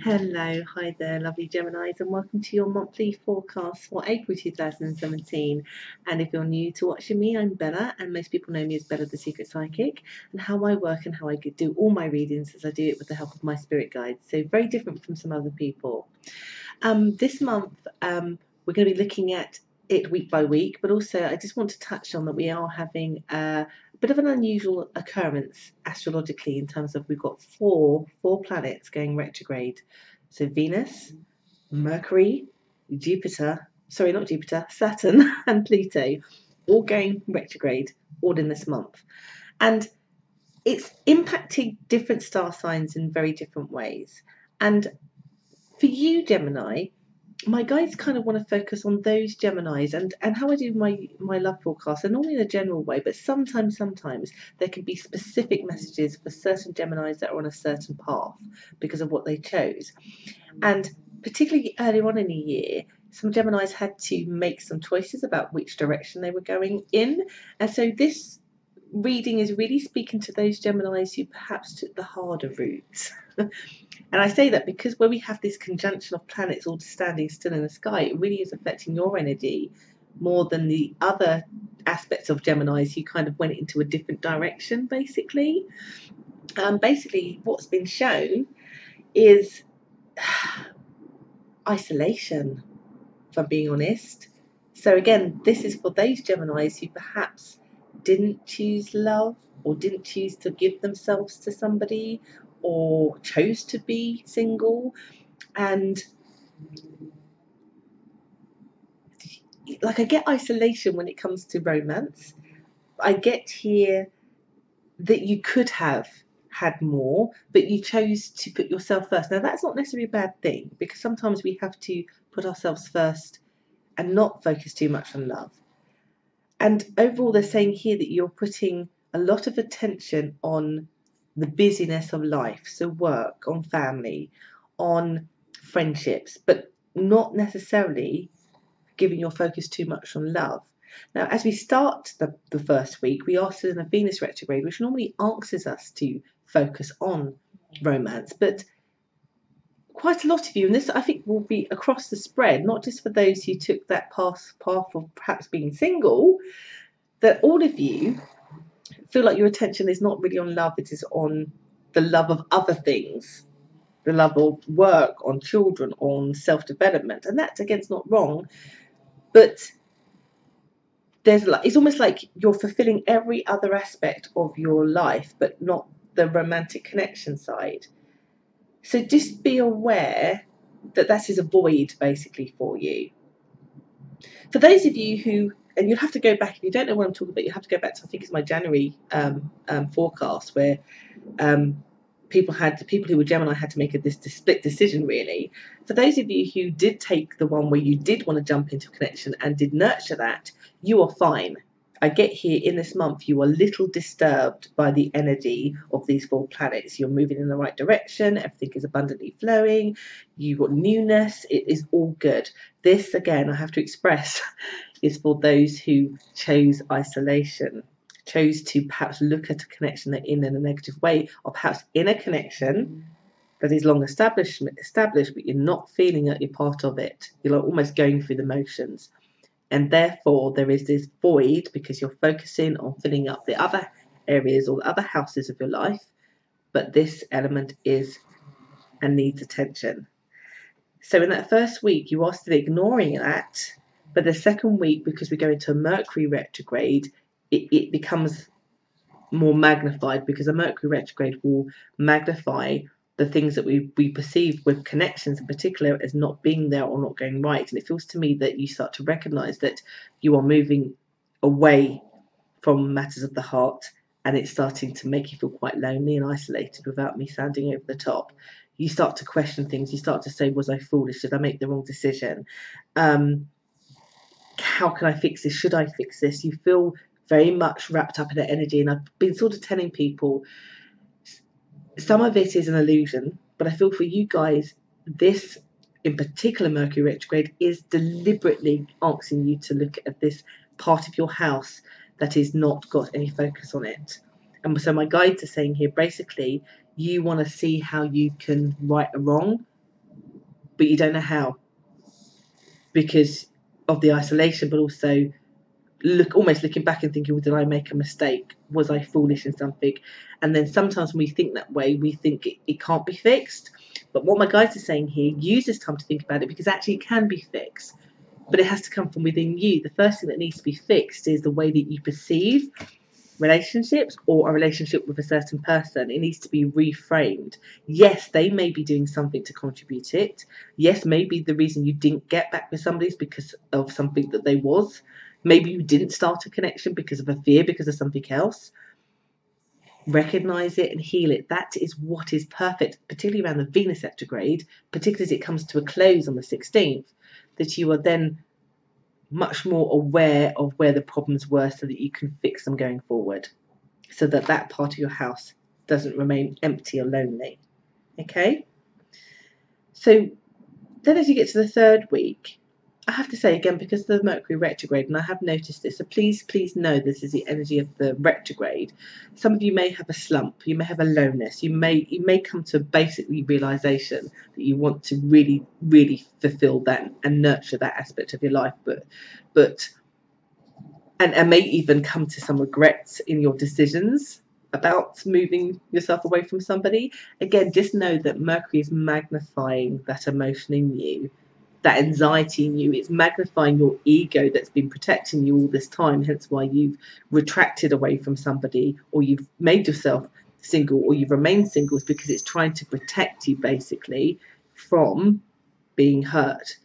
Hello, hi there, lovely Geminis, and welcome to your monthly forecast for April 2017. And if you're new to watching me, I'm Bella, and most people know me as Bella the Secret Psychic. And how I work and how I do all my readings is I do it with the help of my spirit guides, so very different from some other people. Um, this month, um, we're going to be looking at it week by week, but also I just want to touch on that we are having a bit of an unusual occurrence astrologically in terms of we've got four four planets going retrograde. So Venus, Mercury, Jupiter, sorry, not Jupiter, Saturn and Pluto, all going retrograde, all in this month. And it's impacting different star signs in very different ways. And for you, Gemini, my guides kind of want to focus on those Geminis and, and how I do my, my love forecast and normally in a general way, but sometimes, sometimes there can be specific messages for certain Geminis that are on a certain path because of what they chose. And particularly earlier on in the year, some Geminis had to make some choices about which direction they were going in. And so this reading is really speaking to those Geminis who perhaps took the harder route. and I say that because where we have this conjunction of planets all standing still in the sky, it really is affecting your energy more than the other aspects of Geminis who kind of went into a different direction, basically. Um, basically, what's been shown is isolation, if I'm being honest. So, again, this is for those Geminis who perhaps didn't choose love or didn't choose to give themselves to somebody or chose to be single and like I get isolation when it comes to romance. I get here that you could have had more, but you chose to put yourself first. Now, that's not necessarily a bad thing because sometimes we have to put ourselves first and not focus too much on love. And overall, they're saying here that you're putting a lot of attention on the busyness of life, so work, on family, on friendships, but not necessarily giving your focus too much on love. Now, as we start the, the first week, we are still in a Venus retrograde, which normally asks us to focus on romance, but quite a lot of you, and this I think will be across the spread, not just for those who took that path, path of perhaps being single, that all of you feel like your attention is not really on love, it is on the love of other things, the love of work, on children, on self development. And that's against not wrong, but there's like it's almost like you're fulfilling every other aspect of your life, but not the romantic connection side. So just be aware that that is a void basically for you. For those of you who, and you'll have to go back, if you don't know what I'm talking about, you have to go back to, I think it's my January um, um, forecast where um, people had, people who were Gemini had to make a this, this split decision really. For those of you who did take the one where you did want to jump into a connection and did nurture that, you are fine I get here in this month, you are little disturbed by the energy of these four planets. You're moving in the right direction, everything is abundantly flowing, you've got newness, it is all good. This, again, I have to express, is for those who chose isolation, chose to perhaps look at a connection that in a negative way, or perhaps in a connection that is long established, established, but you're not feeling that you're part of it. You're like almost going through the motions and therefore there is this void because you're focusing on filling up the other areas or the other houses of your life but this element is and needs attention. So in that first week you are still ignoring that but the second week because we go into a mercury retrograde it, it becomes more magnified because a mercury retrograde will magnify the things that we, we perceive with connections in particular as not being there or not going right. And it feels to me that you start to recognize that you are moving away from matters of the heart and it's starting to make you feel quite lonely and isolated without me sounding over the top. You start to question things. You start to say, Was I foolish? Did I make the wrong decision? Um, how can I fix this? Should I fix this? You feel very much wrapped up in that energy. And I've been sort of telling people some of it is an illusion, but I feel for you guys, this in particular Mercury retrograde is deliberately asking you to look at this part of your house that is not got any focus on it. And so my guides are saying here basically you want to see how you can right a wrong but you don't know how because of the isolation, but also look almost looking back and thinking, well, did I make a mistake? Was I foolish in something? And then sometimes when we think that way, we think it, it can't be fixed. But what my guides are saying here, use this time to think about it because actually it can be fixed. But it has to come from within you. The first thing that needs to be fixed is the way that you perceive relationships or a relationship with a certain person, it needs to be reframed. Yes, they may be doing something to contribute it. Yes, maybe the reason you didn't get back with somebody is because of something that they was. Maybe you didn't start a connection because of a fear, because of something else. Recognize it and heal it. That is what is perfect, particularly around the Venus retrograde, particularly as it comes to a close on the 16th, that you are then much more aware of where the problems were so that you can fix them going forward so that that part of your house doesn't remain empty or lonely okay so then as you get to the third week I have to say again because of the Mercury retrograde, and I have noticed this, so please, please know this is the energy of the retrograde. Some of you may have a slump, you may have a lowness, you may you may come to basically realization that you want to really, really fulfill that and nurture that aspect of your life, but but and, and may even come to some regrets in your decisions about moving yourself away from somebody. Again, just know that Mercury is magnifying that emotion in you that anxiety in you. It's magnifying your ego that's been protecting you all this time, hence why you've retracted away from somebody or you've made yourself single or you've remained single is because it's trying to protect you basically from being hurt.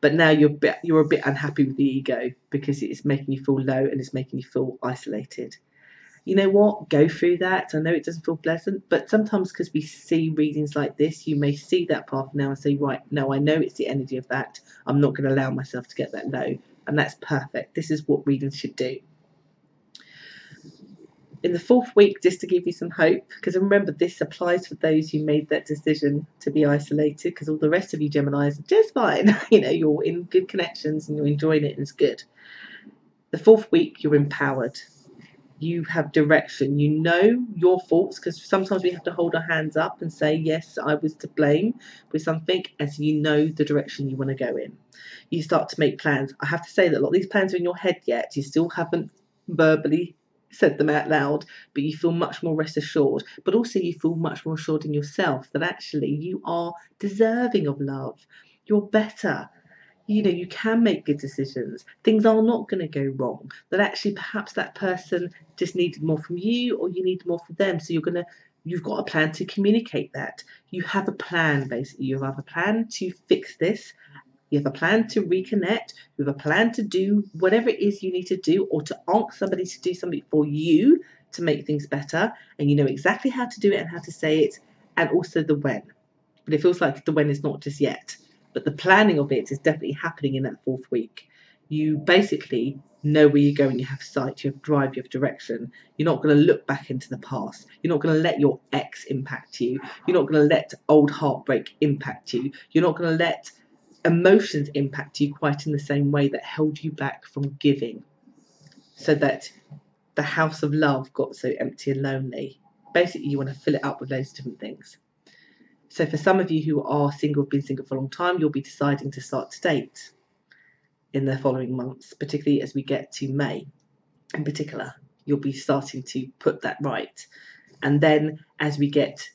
But now you're bit, you're a bit unhappy with the ego because it's making you feel low and it's making you feel isolated you know what, go through that. I know it doesn't feel pleasant, but sometimes because we see readings like this, you may see that path now and say, right, no, I know it's the energy of that. I'm not going to allow myself to get that low. And that's perfect. This is what readings should do. In the fourth week, just to give you some hope, because remember, this applies for those who made that decision to be isolated, because all the rest of you Geminis are just fine. you know, you're in good connections and you're enjoying it and it's good. The fourth week, you're empowered you have direction. You know your faults because sometimes we have to hold our hands up and say, Yes, I was to blame with something, as you know the direction you want to go in. You start to make plans. I have to say that a lot of these plans are in your head yet. You still haven't verbally said them out loud, but you feel much more rest assured. But also, you feel much more assured in yourself that actually you are deserving of love. You're better you know you can make good decisions. Things are not going to go wrong. That actually perhaps that person just needed more from you or you need more from them. So you're going to you've got a plan to communicate that. You have a plan basically. You have a plan to fix this. You have a plan to reconnect. You have a plan to do whatever it is you need to do or to ask somebody to do something for you to make things better. And you know exactly how to do it and how to say it and also the when. But it feels like the when is not just yet but the planning of it is definitely happening in that fourth week. You basically know where you're going, you have sight, you have drive, you have direction. You're not going to look back into the past. You're not going to let your ex impact you. You're not going to let old heartbreak impact you. You're not going to let emotions impact you quite in the same way that held you back from giving. So that the house of love got so empty and lonely. Basically, you want to fill it up with loads of different things. So for some of you who are single, been single for a long time, you'll be deciding to start to date in the following months, particularly as we get to May in particular. You'll be starting to put that right. And then as we get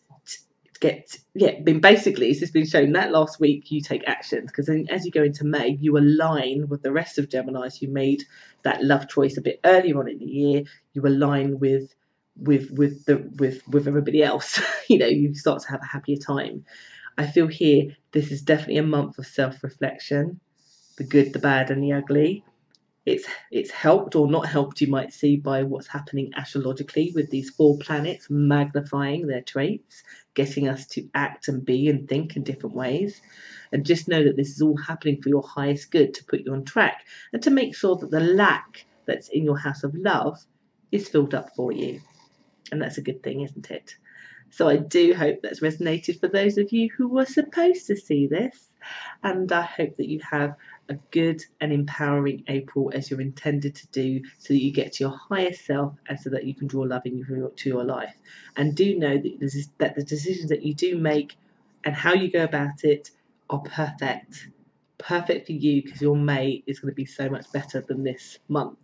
get yeah been basically it's just been shown that last week you take action because then as you go into may you align with the rest of gemini's who made that love choice a bit earlier on in the year you align with with with the with with everybody else you know you start to have a happier time. I feel here this is definitely a month of self-reflection the good the bad and the ugly. It's it's helped or not helped you might see by what's happening astrologically with these four planets magnifying their traits getting us to act and be and think in different ways. And just know that this is all happening for your highest good to put you on track and to make sure that the lack that's in your house of love is filled up for you and that's a good thing, isn't it? So I do hope that's resonated for those of you who were supposed to see this, and I hope that you have a good and empowering April as you're intended to do so that you get to your higher self and so that you can draw love in your, to your life. And do know that, this is, that the decisions that you do make and how you go about it are perfect. Perfect for you because your May is going to be so much better than this month.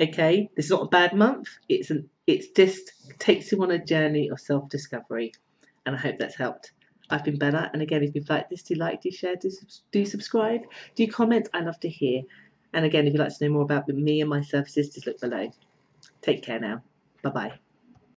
Okay, this is not a bad month. It's an it's just takes you on a journey of self discovery, and I hope that's helped. I've been Bella, and again, if you've liked this, do like, do share, do, do subscribe, do comment. I love to hear. And again, if you'd like to know more about me and my services, just look below. Take care now. Bye bye.